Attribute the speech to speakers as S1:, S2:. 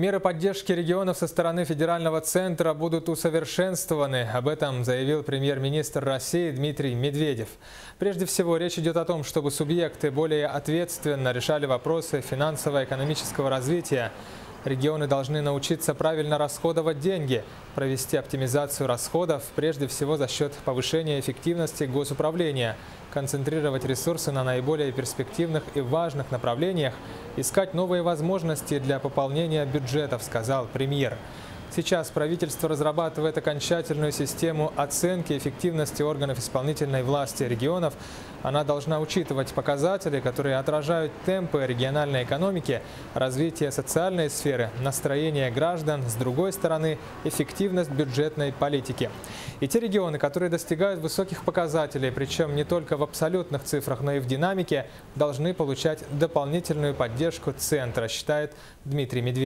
S1: Меры поддержки регионов со стороны федерального центра будут усовершенствованы. Об этом заявил премьер-министр России Дмитрий Медведев. Прежде всего, речь идет о том, чтобы субъекты более ответственно решали вопросы финансово-экономического развития. Регионы должны научиться правильно расходовать деньги, провести оптимизацию расходов, прежде всего за счет повышения эффективности госуправления, концентрировать ресурсы на наиболее перспективных и важных направлениях, искать новые возможности для пополнения бюджетов, сказал премьер. Сейчас правительство разрабатывает окончательную систему оценки эффективности органов исполнительной власти регионов. Она должна учитывать показатели, которые отражают темпы региональной экономики, развитие социальной сферы, настроение граждан, с другой стороны, эффективность бюджетной политики. И те регионы, которые достигают высоких показателей, причем не только в абсолютных цифрах, но и в динамике, должны получать дополнительную поддержку центра, считает Дмитрий Медведев.